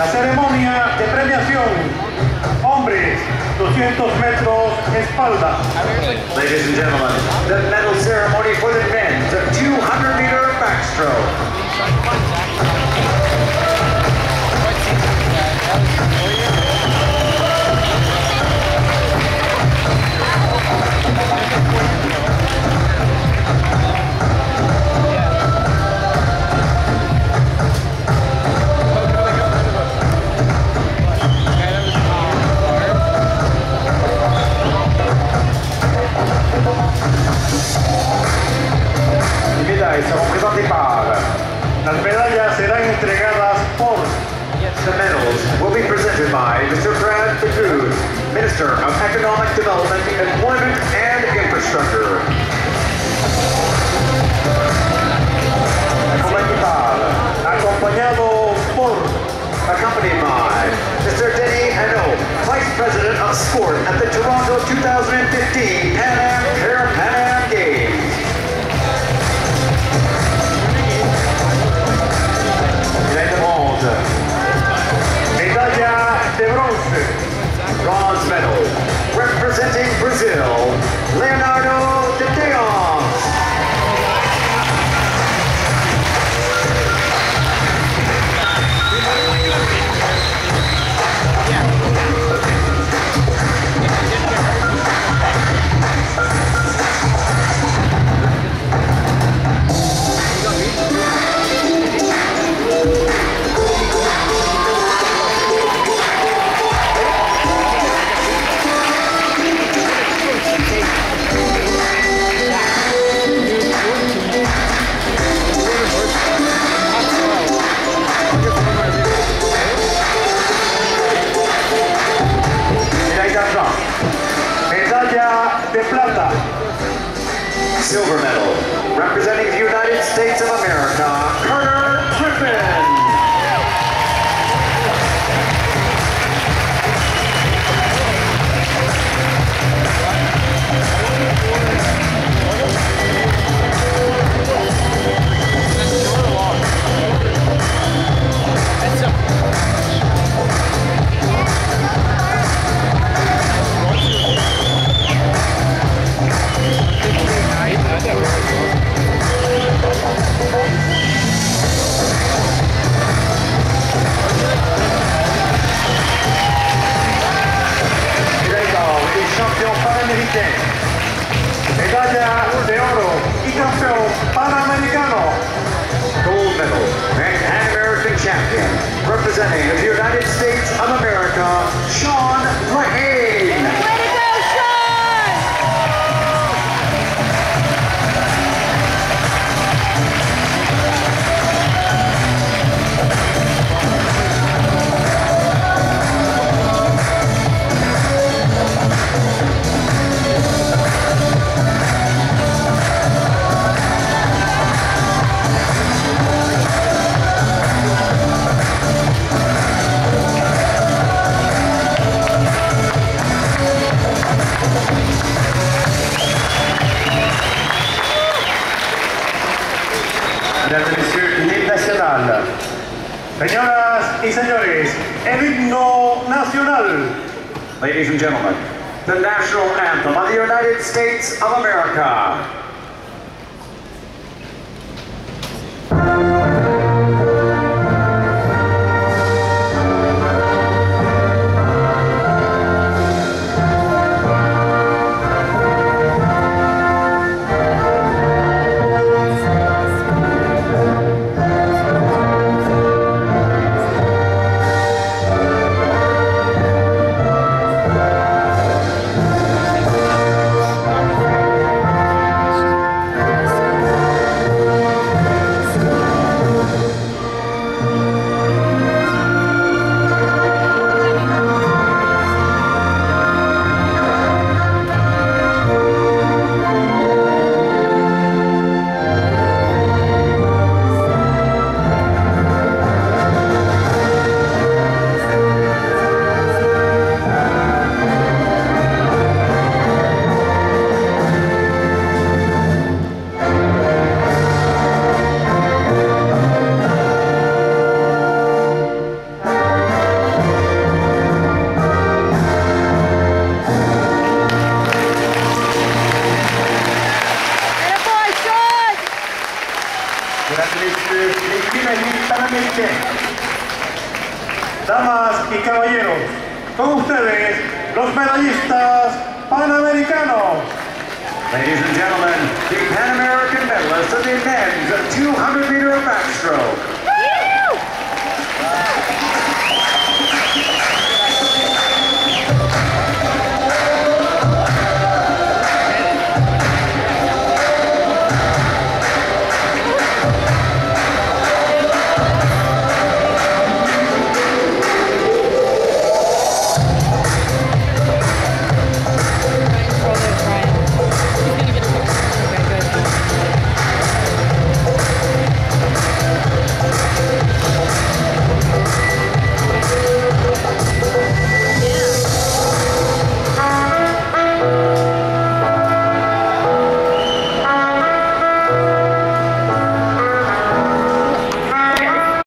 La ceremonia de premiación, hombres, 200 metros, espalda. Ladies and gentlemen, the medal ceremony for the men, the 200 meter Mr. Brad Duguid, Minister of Economic Development, Employment, and Infrastructure. acompañado por Accompanied by Mr. Denny Hano, Vice President of Sport at the Toronto 2015 Pan Am silver medal, representing the United States of America, panaméricain. Medalla de oro y campeón panamericano. Gold medal and American champion, representing the United States of America, Sean Lehane. Messieurs, l'hymne national. Señoras y señores, el himno nacional. Ladies and gentlemen, the national anthem of the United States of America. damas y caballeros, con ustedes, los medallistas panamericanos. Ladies and gentlemen, the Pan American medalists of the men's 200 meter backstroke.